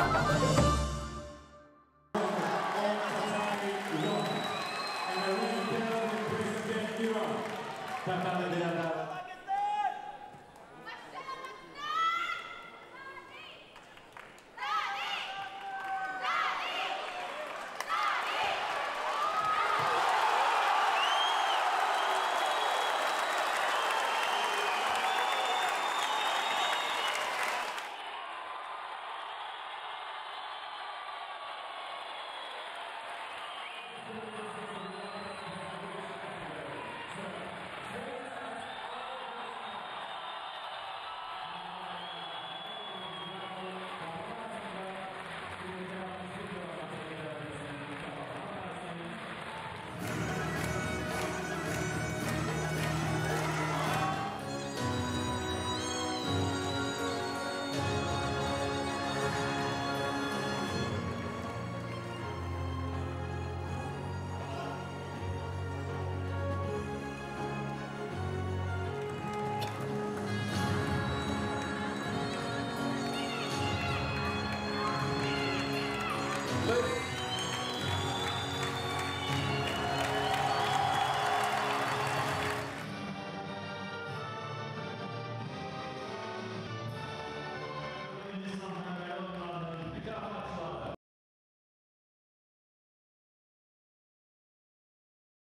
Tack, Thank you. Luke.